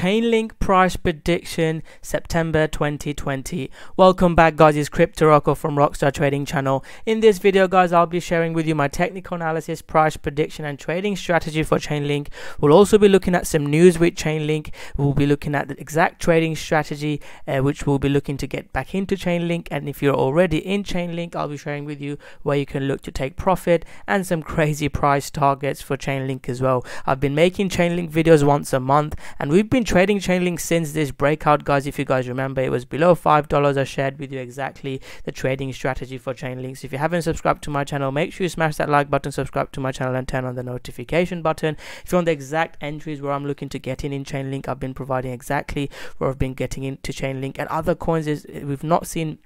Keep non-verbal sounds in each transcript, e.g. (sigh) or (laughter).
Chainlink price prediction September 2020. Welcome back guys, it's Crypto Rocko from Rockstar Trading Channel. In this video guys, I'll be sharing with you my technical analysis, price prediction and trading strategy for Chainlink. We'll also be looking at some news with Chainlink. We'll be looking at the exact trading strategy uh, which we'll be looking to get back into Chainlink and if you're already in Chainlink, I'll be sharing with you where you can look to take profit and some (laughs) crazy price targets for Chainlink as well. I've been making Chainlink videos once a month and we've been trading Chainlink since this breakout guys. If you guys remember it was below five dollars. I shared with you exactly the trading strategy for Chainlink so if you haven't subscribed to my channel make sure you smash that like button subscribe to my channel and turn on the notification button. If you want the exact entries where I'm looking to get in in Chainlink I've been providing exactly where I've been getting into Chainlink and other coins is we've not seen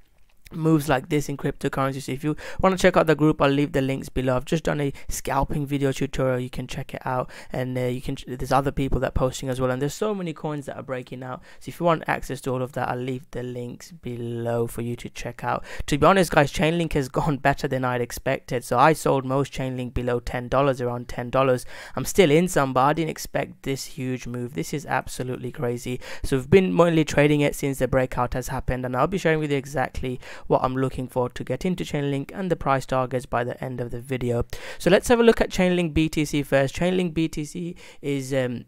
moves like this in cryptocurrency so if you want to check out the group i'll leave the links below. I've just done a scalping video tutorial. You can check it out. And uh, you can there's other people that posting as well. And there's so many coins that are breaking out. So if you want access to all of that i'll leave the links below for you to check out. To be honest guys chainlink has (laughs) gone better than i'd expected. So i sold most chainlink below ten dollars around ten dollars. I'm still in some but i didn't expect this huge move. This is absolutely crazy. So we've been mainly trading it since the breakout has happened. And i'll be sharing with you exactly what I'm looking for to get into Chainlink and the price targets by the end of the video. So let's have a look at Chainlink BTC first. Chainlink BTC is um,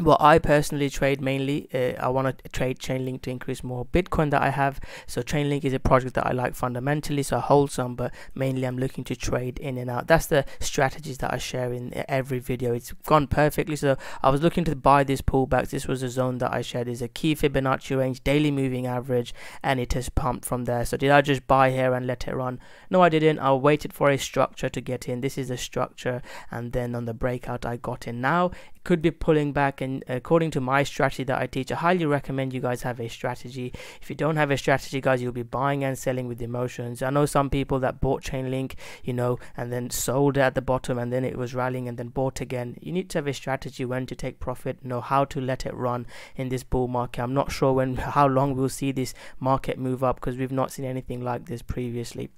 well i personally trade mainly uh, i want to trade chainlink to increase more bitcoin that i have. So chainlink is a project that i like fundamentally so i hold some but mainly i'm looking to trade in and out. That's the strategies that i share in every video. It's gone perfectly. So i was looking to buy this pullback. This was a zone that i shared. Is a key fibonacci range daily moving average and it has pumped from there. So did i just buy here and let it run? No i didn't. I waited for a structure to get in. This is a structure and then on the breakout i got in. Now it could be pulling back and according to my strategy that I teach I highly recommend you guys have a strategy. If you don't have a strategy guys you'll be buying and selling with emotions. I know some people that bought Chainlink you know and then sold at the bottom and then it was rallying and then bought again. You need to have a strategy when to take profit know how to let it run in this bull market. I'm not sure when (laughs) how long we'll see this market move up because we've not seen anything like this previously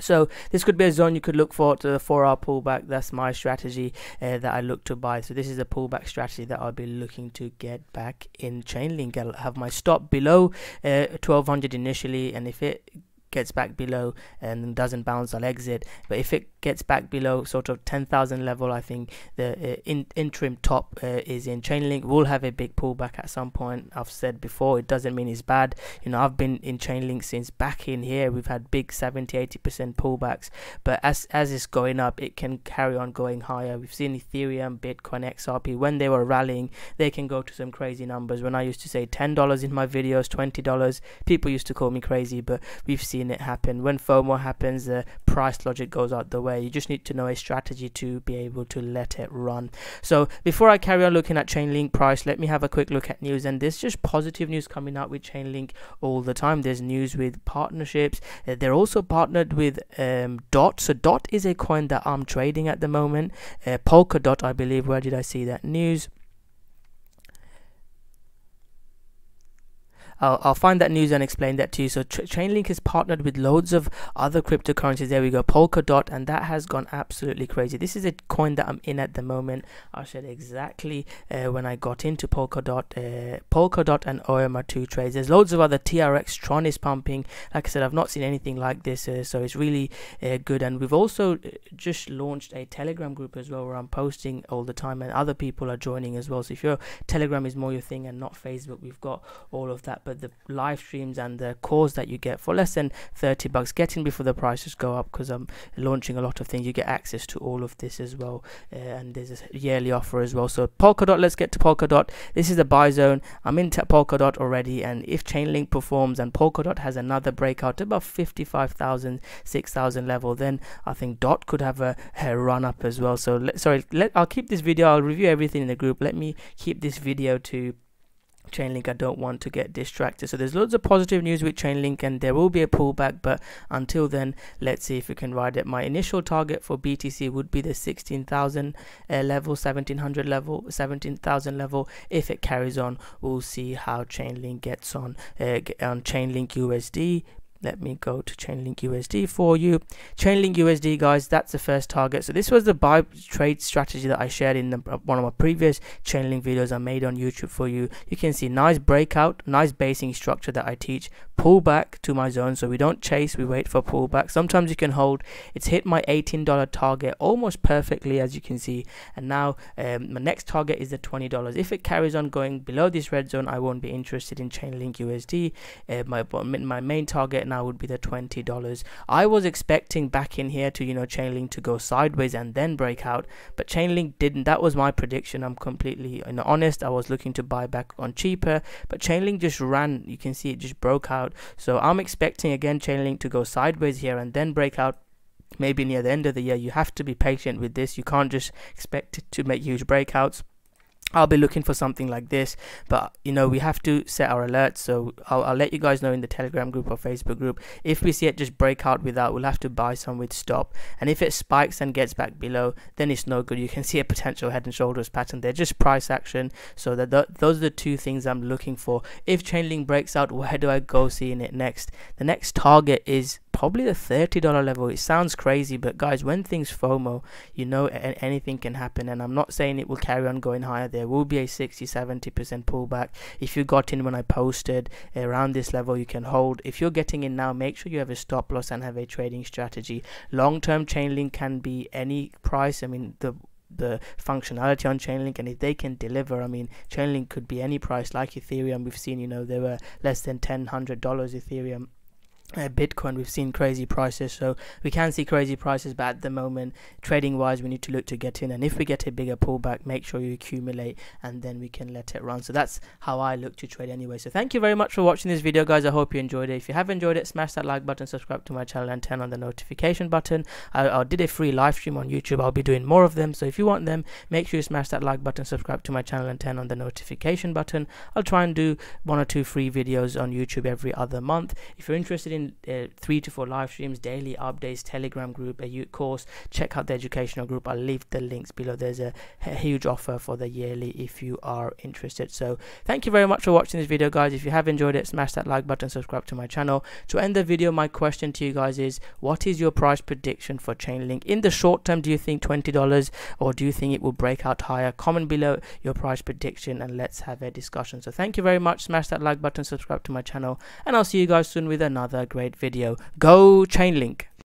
so this could be a zone you could look for to the four hour pullback. That's my strategy uh, that i look to buy. So this is a pullback strategy that i'll be looking to get back in chainlink. I'll have my stop below uh, 1200 initially and if it gets back below and doesn't bounce I'll exit. But if it gets back below sort of 10,000 level I think the uh, in, interim top uh, is in Chainlink. Will have a big pullback at some point. I've said before it doesn't mean it's bad. You know I've been in Chainlink since back in here. We've had big 70 80% pullbacks. But as as it's going up it can carry on going higher. We've seen Ethereum Bitcoin XRP when they were rallying they can go to some crazy numbers. When I used to say $10 in my videos $20 people used to call me crazy but we've seen it happen. When FOMO happens, the price logic goes out the way. You just need to know a strategy to be able to let it run. So before I carry on looking at Chainlink price, let me have a quick look at news. And there's just positive news coming out with Chainlink all the time. There's news with partnerships. Uh, they're also partnered with um, Dot. So Dot is a coin that I'm trading at the moment. Uh, Polkadot, I believe. Where did I see that news? I'll, I'll find that news and explain that to you. So Chainlink is partnered with loads of other cryptocurrencies. There we go, Polkadot, and that has gone absolutely crazy. This is a coin that I'm in at the moment. I'll show exactly uh, when I got into Polkadot. Uh, Polkadot and OM are two trades. There's loads of other TRX Tron is pumping. Like I said, I've not seen anything like this, uh, so it's really uh, good. And we've also uh, just launched a Telegram group as well, where I'm posting all the time, and other people are joining as well. So if your Telegram is more your thing and not Facebook, we've got all of that. But but the live streams and the calls that you get for less than 30 bucks. Get in before the prices go up because i'm launching a lot of things you get access to all of this as well uh, and there's a yearly offer as well. So polkadot let's get to polkadot. This is the buy zone. I'm in polkadot already and if chainlink performs and polkadot has another breakout above 55,000 6,000 level then i think dot could have a, a run up as well. So let, sorry let, i'll keep this video i'll review everything in the group. Let me keep this video to Chainlink, I don't want to get distracted. So there's loads of positive news with Chainlink and there will be a pullback. But until then, let's see if we can ride it. My initial target for BTC would be the 16,000 uh, level, 1700 level, 17,000 level. If it carries on, we'll see how Chainlink gets on, uh, on Chainlink USD let me go to chainlink usd for you. Chainlink usd guys that's the first target. So this was the buy trade strategy that i shared in the, uh, one of my previous chainlink videos i made on youtube for you. You can see nice breakout nice basing structure that i teach pull back to my zone so we don't chase we wait for pullback sometimes you can hold it's hit my $18 target almost perfectly as you can see and now um, my next target is the $20 if it carries on going below this red zone i won't be interested in chainlink usd uh, my my main target now would be the $20. I was expecting back in here to, you know, Chainlink to go sideways and then break out, but Chainlink didn't. That was my prediction. I'm completely honest. I was looking to buy back on cheaper, but Chainlink just ran. You can see it just broke out. So I'm expecting again Chainlink to go sideways here and then break out maybe near the end of the year. You have to be patient with this. You can't just expect it to make huge breakouts. I'll be looking for something like this, but you know, we have to set our alerts. So I'll, I'll, let you guys know in the Telegram group or Facebook group. If we see it just break out without, we'll have to buy some with stop. And if it spikes and gets back below, then it's no good. You can (laughs) see a potential head and shoulders pattern They're Just price action. So that th those are the two things I'm looking for. If Chainlink breaks out, (laughs) where do I go seeing it next? The next target is probably the $30 level. It sounds crazy, but guys, when things FOMO, you know anything can happen. And I'm not saying it will carry on going higher. There will be a 60 70% pullback. If you got in when I posted around this level, you can hold. If you're getting in now, make sure you have a stop loss and have a trading strategy. Long term Chainlink can be any price. I mean, the the functionality on Chainlink and if they can deliver, I mean, Chainlink could be any price like Ethereum. We've seen, you know, they were less than ten hundred dollars Ethereum uh, Bitcoin, we've seen crazy prices, so we can see crazy prices, but at the moment, trading wise, we need to look to get in. And if we get a bigger pullback, make sure you accumulate and then we can let it run. So that's how I look to trade anyway. So thank you very much for watching this video, guys. I hope you enjoyed it. If you have enjoyed it, smash that like button, subscribe to my channel, and turn on the notification button. I, I did a free live stream on YouTube, I'll be doing more of them. So if you want them, make sure you smash that like button, subscribe to my channel, and turn on the notification button. I'll try and do one or two free videos on YouTube every other month. If you're interested in uh, three to four live streams, daily updates, Telegram group, a course. Check out the educational group. I'll leave the links below. There's a, a huge offer for the yearly if you are interested. So thank you very much for watching this video, guys. If you have enjoyed it, smash that like button, subscribe to my channel. To end the video, my question to you guys is, what is your price prediction for Chainlink? In the short term, do you think $20 or do you think it will break out higher? Comment below your price prediction and let's have a discussion. So thank you very much. Smash that like button, subscribe to my channel, and I'll see you guys soon with another great video. Go Chainlink.